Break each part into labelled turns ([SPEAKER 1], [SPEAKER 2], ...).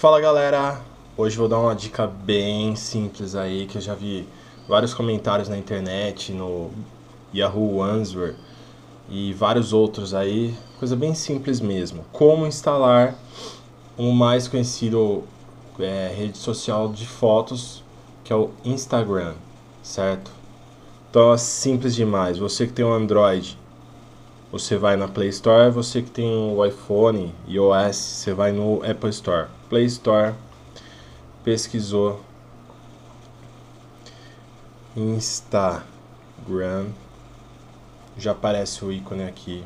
[SPEAKER 1] Fala galera, hoje vou dar uma dica bem simples aí que eu já vi vários comentários na internet, no Yahoo Answer e vários outros aí, coisa bem simples mesmo. Como instalar o mais conhecido é, rede social de fotos que é o Instagram, certo? Então é simples demais. Você que tem um Android, você vai na Play Store. Você que tem o iPhone e iOS, você vai no Apple Store. Play Store, pesquisou Instagram, já aparece o ícone aqui.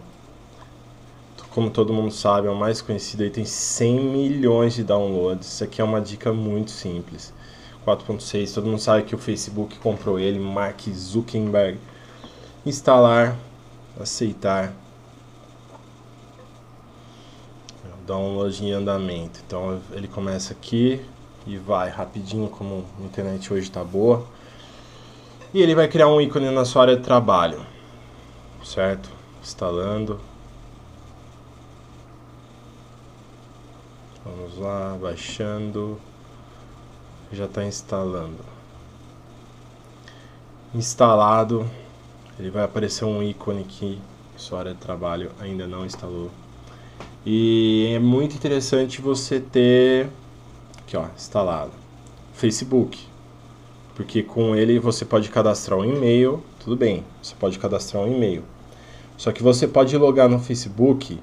[SPEAKER 1] Como todo mundo sabe, é o mais conhecido aí, tem 100 milhões de downloads. Isso aqui é uma dica muito simples. 4.6, todo mundo sabe que o Facebook comprou ele, Mark Zuckerberg. Instalar, aceitar. Download em andamento. Então ele começa aqui e vai rapidinho, como a internet hoje está boa. E ele vai criar um ícone na sua área de trabalho, certo? Instalando. Vamos lá, baixando. Já está instalando. Instalado. Ele vai aparecer um ícone aqui. Sua área de trabalho ainda não instalou. E é muito interessante você ter aqui ó, instalado Facebook. Porque com ele você pode cadastrar um e-mail, tudo bem, você pode cadastrar um e-mail. Só que você pode logar no Facebook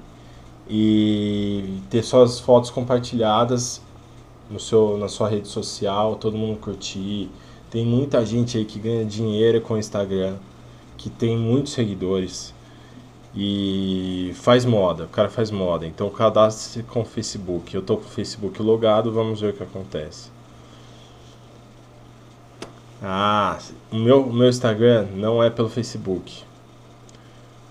[SPEAKER 1] e ter suas fotos compartilhadas no seu, na sua rede social, todo mundo curtir. Tem muita gente aí que ganha dinheiro com o Instagram, que tem muitos seguidores e faz moda. O cara faz moda. Então cadastre com o Facebook. Eu tô com o Facebook logado, vamos ver o que acontece. Ah, o meu, o meu Instagram não é pelo Facebook.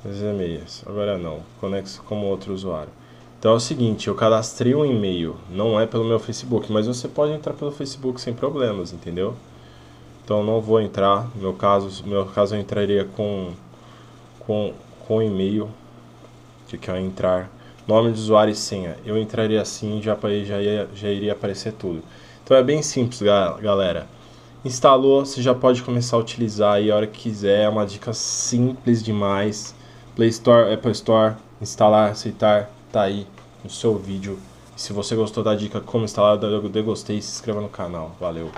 [SPEAKER 1] Os e-mails. Agora não. Conexo como outro usuário. Então é o seguinte, eu cadastrei um e-mail, não é pelo meu Facebook, mas você pode entrar pelo Facebook sem problemas, entendeu? Então não vou entrar, no meu caso, no meu caso eu entraria com com com e-mail que quer entrar, nome de usuário e senha. Eu entraria assim, já já ia, já iria aparecer tudo. Então é bem simples, galera. Instalou, você já pode começar a utilizar aí a hora que quiser, é uma dica simples demais. Play Store, Apple Store, instalar, aceitar, tá aí no seu vídeo. Se você gostou da dica como instalar, dê gostei e se inscreva no canal. Valeu!